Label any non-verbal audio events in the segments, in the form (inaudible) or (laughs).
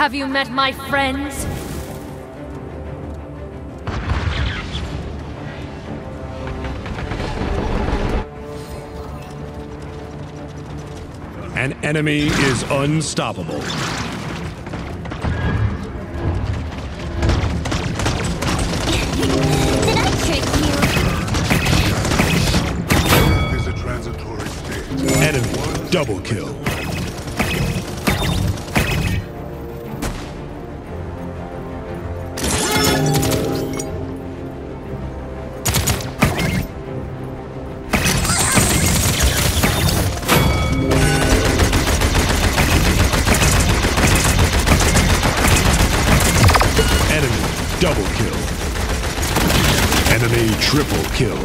Have you met my friends? An enemy is unstoppable. Did I trick you? is a transitory. Enemy double kill. Triple kill.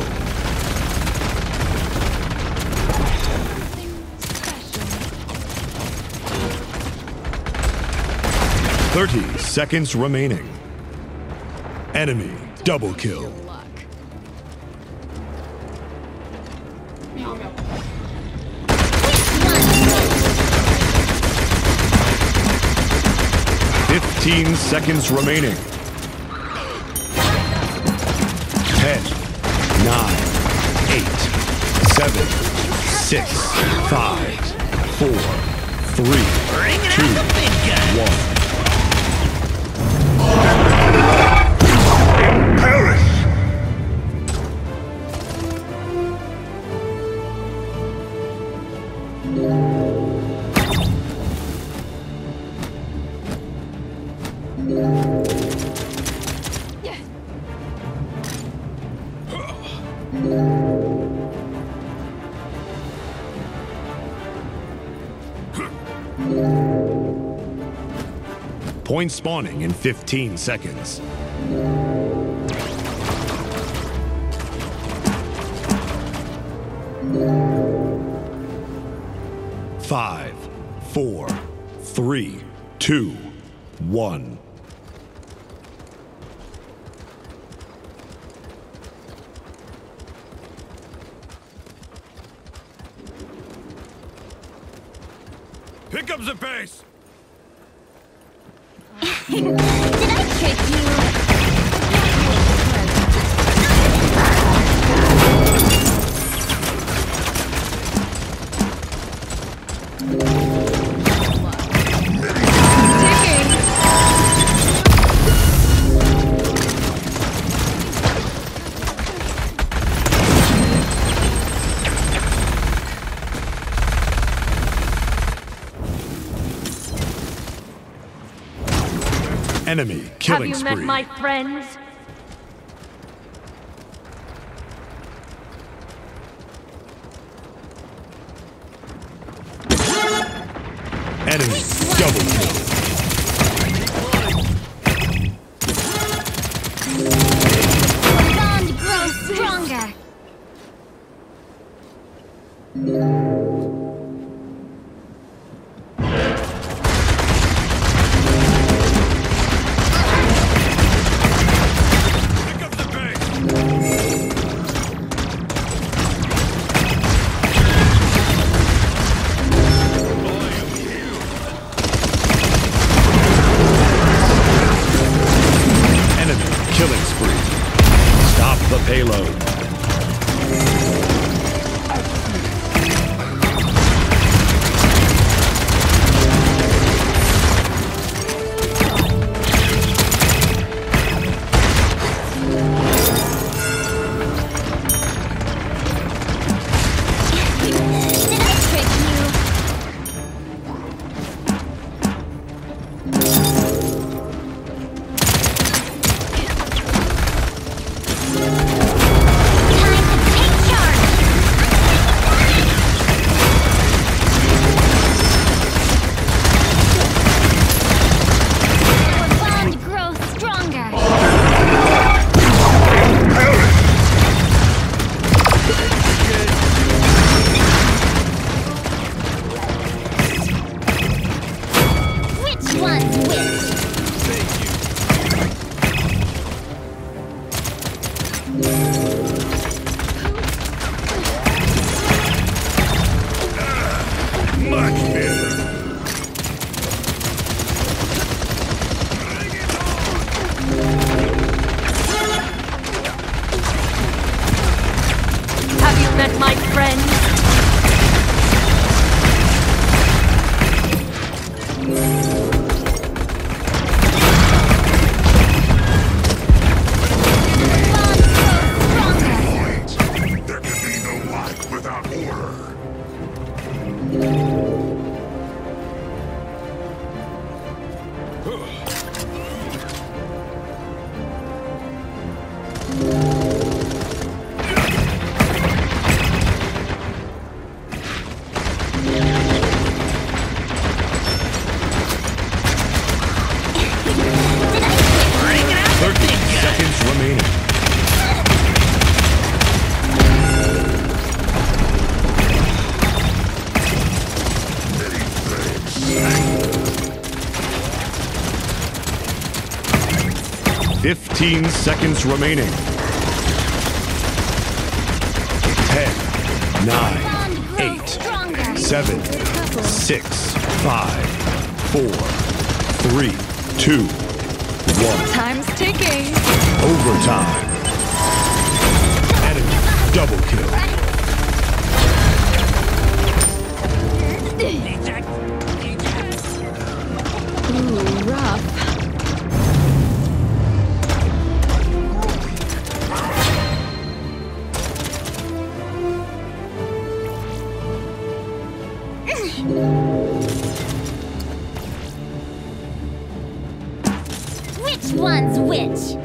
Thirty seconds remaining. Enemy double kill. Fifteen seconds remaining. Nine, eight, seven, six, five, four, three, two, one. Perish! Point spawning in 15 seconds. Five, four, three, two, one. Pick up the pace! (laughs) You? Enemy Have killing you met my friends? Enemy double kill. 15 seconds remaining. 10, 9, 8, 7, 6, 5, 4, 3, 2, 1. Time's ticking. Overtime. Enemy double kill. Ooh, rough. Which one's which?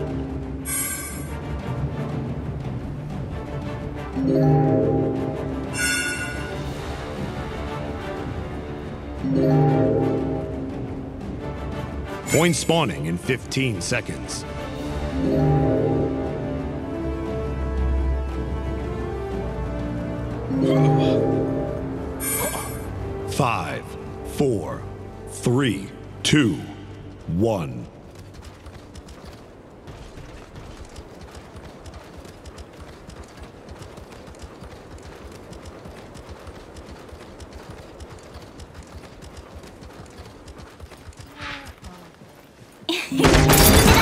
Point spawning in 15 seconds. Three, two, one.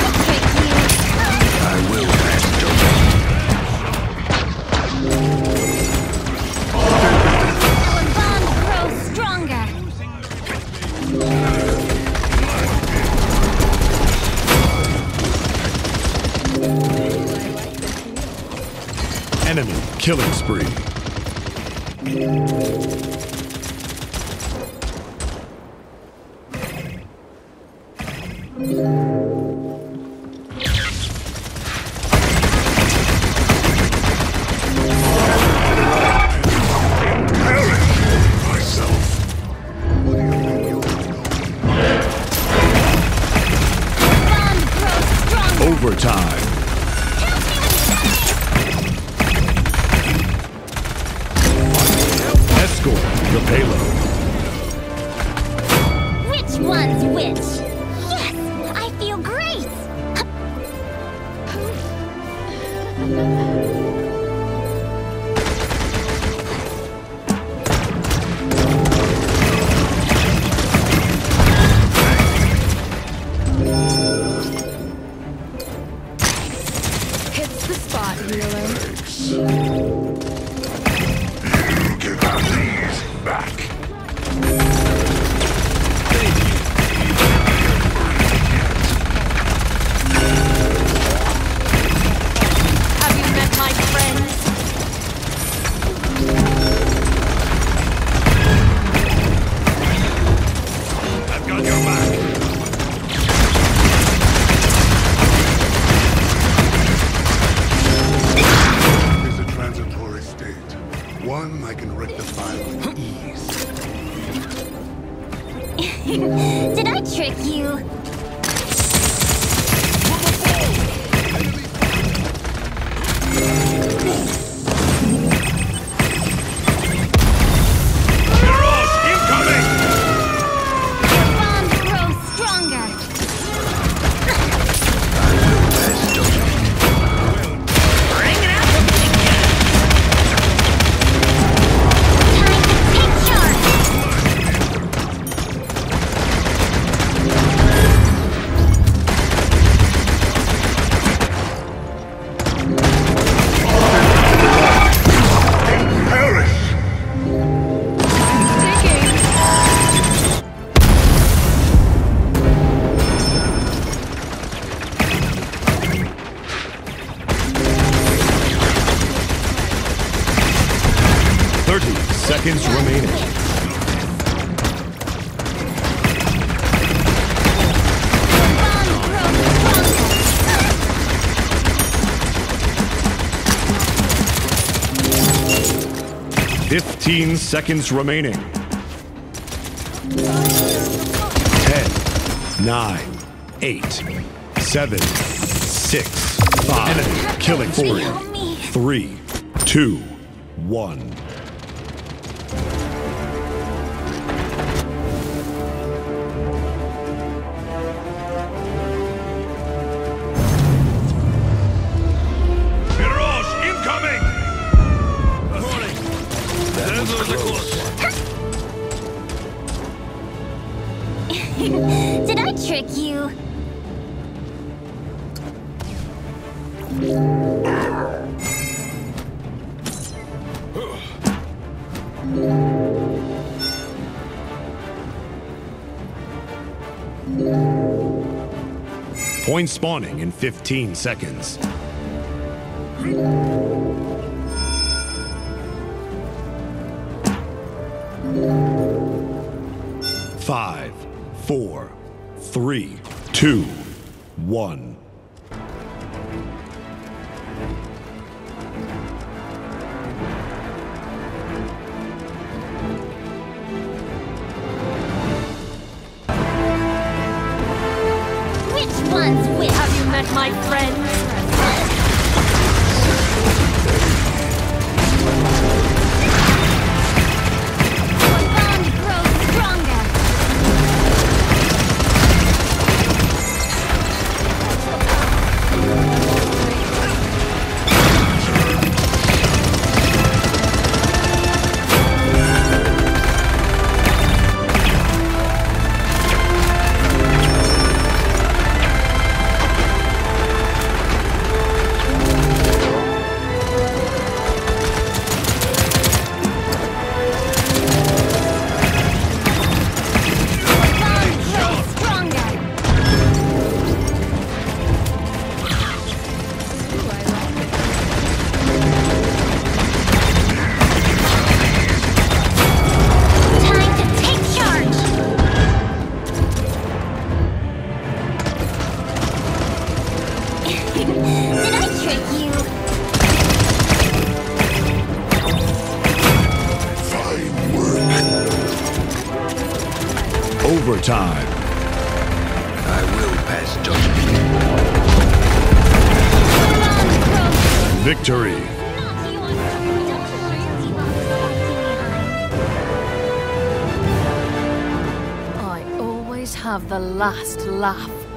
(laughs) killing spree. The payload. One I can rectify with ease. (laughs) Did I trick you? 15 seconds remaining. 10, 9, 8, 7, 6, 5. Killing spree. Help 3, 2, 1. (laughs) Did I trick you? Point spawning in 15 seconds. Four, three, two, one. Which one's which? Have you met my friends? Overtime. I will pass judgment. Victory. I always have the last laugh.